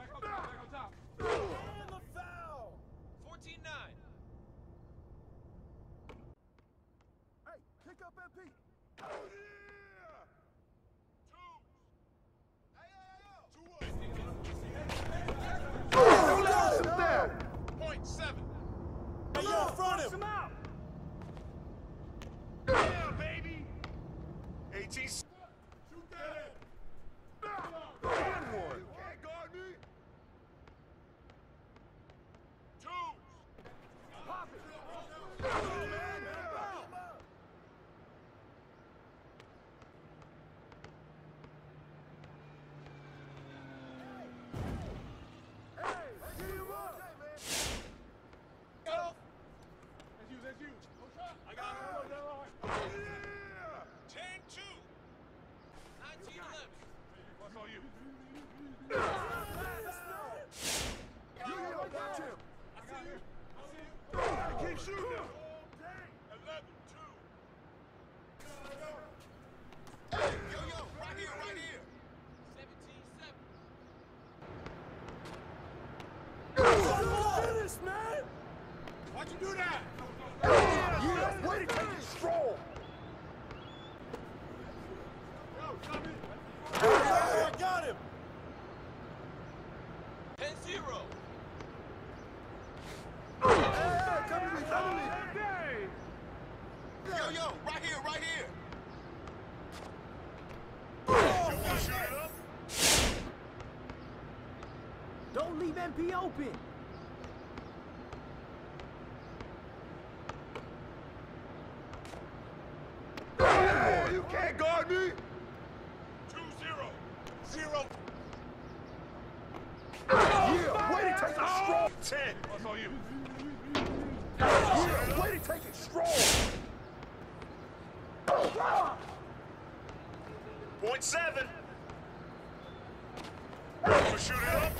back on top, back on top. And the foul! 14-9. Hey, pick up MP. Yeah! Point front him. him out. Yeah, baby. 18. Yo, right here, right here. Oh, You wanna shoot it up? Don't leave MP open. Hey, you can't guard me. 2 0. 0. Yeah, way to take it oh, strong. 10. What's on you? Yeah, way to take it strong. Point seven. Shoot it up?